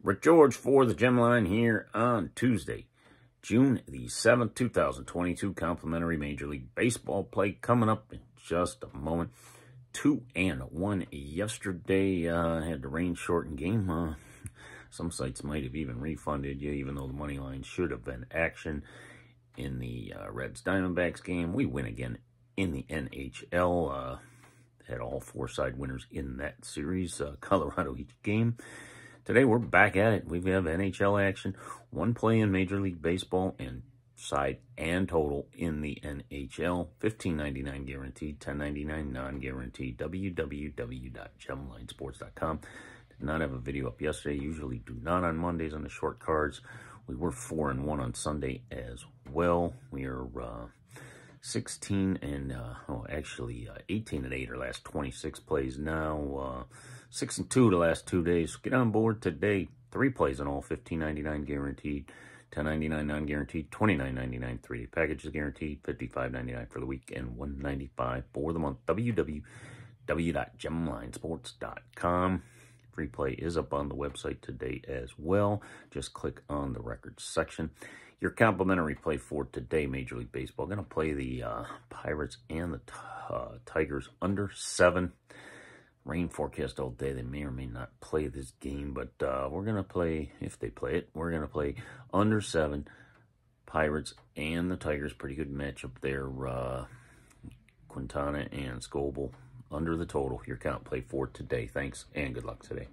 Rick George for the Gemline here on Tuesday, June the 7th, 2022. Complimentary Major League Baseball play coming up in just a moment. Two and one yesterday. Uh, had the rain shortened game. Uh, some sites might have even refunded you, even though the money line should have been action in the uh, Reds Diamondbacks game. We win again in the NHL. Uh, had all four side winners in that series. Uh, Colorado each game. Today we're back at it. We have NHL action, one play in Major League Baseball, and side and total in the NHL. Fifteen ninety nine guaranteed, ten ninety nine non guaranteed. www.gemlinesports.com. Did not have a video up yesterday. Usually do not on Mondays on the short cards. We were four and one on Sunday as well. We are uh, 16 and, uh, oh, actually, uh, 18 and 8 our last 26 plays now. Uh, 6 and 2 the last two days. Get on board today. Three plays on all, 15.99 guaranteed. 10.99 non-guaranteed, 29.99 three-day packages guaranteed, 55.99 for the week, and 195 for the month. www.gemlinesports.com. Free play is up on the website today as well. Just click on the records section. Your complimentary play for today, Major League Baseball. Going to play the uh, Pirates and the uh, Tigers under seven. Rain forecast all day. They may or may not play this game, but uh, we're going to play, if they play it, we're going to play under seven. Pirates and the Tigers, pretty good matchup there. Uh, Quintana and Skubal under the total. Your count play for today. Thanks and good luck today.